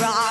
rock.